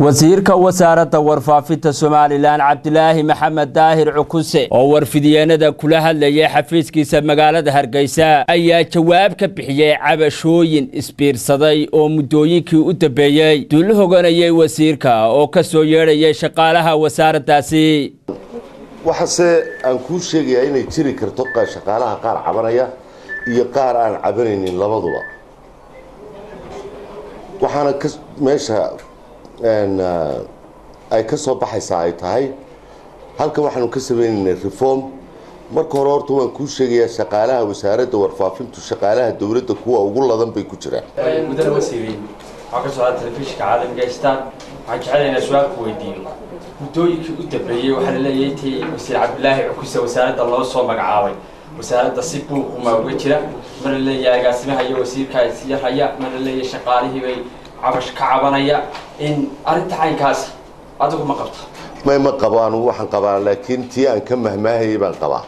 wasiirka wasaaradda warfaafinta somalilan cabdilaahi maxamed daahir cukuse oo warfidyeennada kula hadlayay xafiiskiisa magaalada hargeysa ayaa jawaab ka bixiyey cabashooyin isbiirsaday oo muddooyinkii u dambeeyey dul hoganayay wasiirka oo ka soo yeedhayay shaqaalaha wasaaraddaasi waxaase aan kuu sheegayaa inay jiri karto shaqaalaha qaar cabanaya iyo qaar aan cabanaynin labaduba ay ka soo baxaysaa ay tahay. Halkan waxaanu ka sameynaynay reform. Marka hore horta waan kuu sheegayaa shaqaalaha wasaaradda warfaafintu shaqaalaha dowladda kuwa ugu ladan bay ku jiraan. Mudane wasiiriin waxaa ka socda telefishinka caalamka stan waxaan jecelahay inaan su'aalku weydiino. Muddooyinkii u dambeeyey waxaa la leeyahay intii wasiir cabdilaahi cukuse wasaaradda loo soo magacaabay. Wasaaradda si buuquma uga jira. Mana leeyahay agaasimaha iyo wasiirkaa isyarhaya mana leeyahay shaqaalihii bay cabash ka cabanaya in arrinta caynkaasi adigu ma qabta may ma qabo anugu waxaan qabaa laakiin tii aan ka mahmaahayay baan qabaa.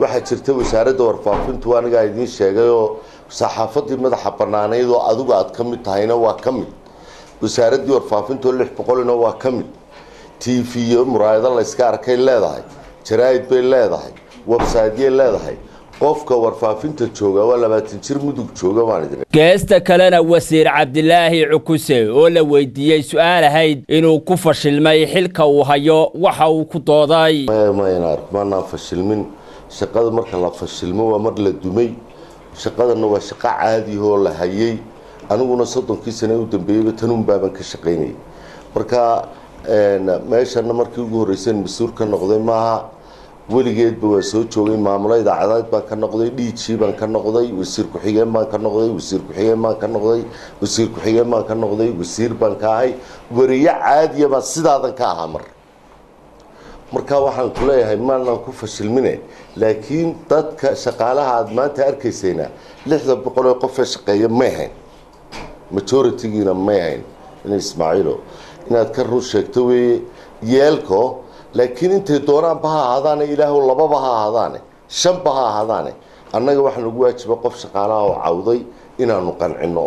Waxaa jirta wasaaradda warfaafintu anigaa idiin sheegayoo saxaafadii madaxa banaanayd oo adigu aad ka mid tahayna waa ka mid. Wasaaraddii warfaafintaoo lix boqolina waa ka mid. T v iyo muraayado layska arkay leedahay. Jaraa'id bay leedahay. Websaydyay leedahay qofka warfaafinta jooga waa labaatan jir mudug jooga baan idin geesta kalena wasiir cabdilaahi cukuse oo la weydiiyey su'aal ahayd inuu ku fashilmay xilka uu hayo waxa uu ku dooday. Maanaan fashilmin. Shaqada marka la fashilmo waa mar la dumay. Shaqadana waa shaqo caadihoo la hayay. Aniguna soddonkii sane u dambeeyeyba tanun baaban ka shaqaynayay. Marka meeshana markii ugu horreyseen mas'uul ka noqday maaha weligeedba waa soo joogay maamulo idaacadeed baan ka noqday dhiijii baan ka noqday wasiir ku-xigeen baan ka noqday wasiir ku-xigeen baan ka noqday wasiir ku-xigeen baan ka noqday wasiir baan ka ahay. Wariyo caadiya baan sidaadan ka ahaa mar. Marka waxaan ku leeyahay maanaan ku fashilmine laakiin dadka shaqaalaha aada maanta arkaysayna lixda boqol ee qofee shaqeeya may hayn majoritigiina may ismaaciilo inaad ka run sheegto weeye yeelko laakiin intay doonaanba ha ahaadaane ilaahw lababa ha ahaadaane shanba ha ahaadaane annaga waxaa nagu waajiba qof shaqaalaha oo cawday inaanu qancino